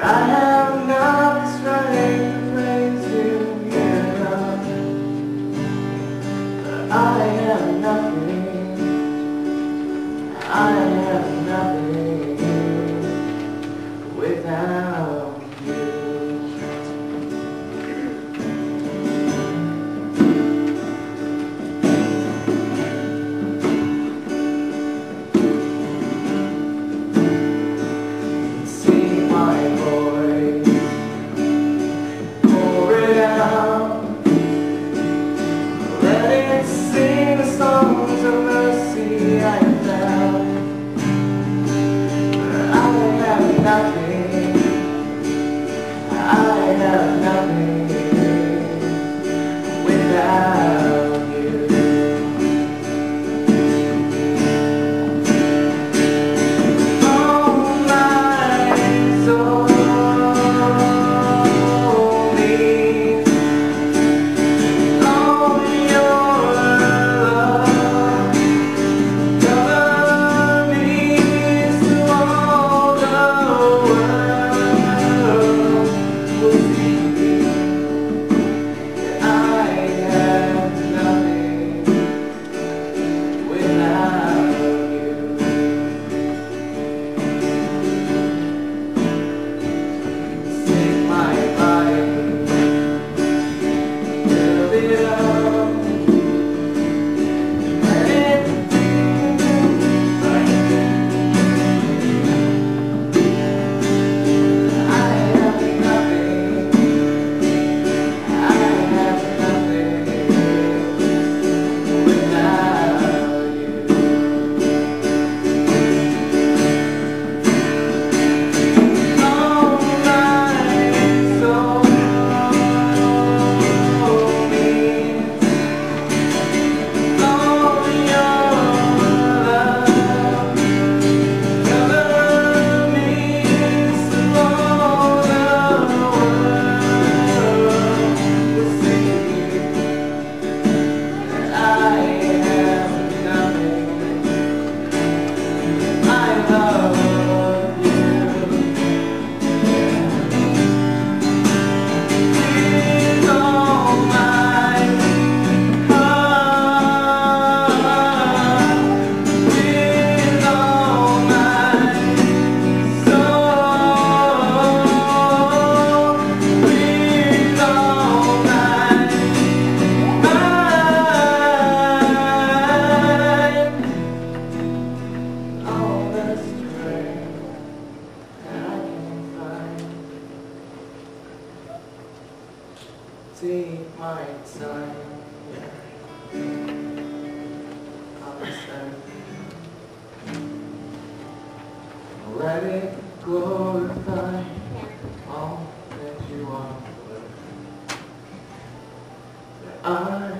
I have Take my time. Understand. Let it glorify all that you are. I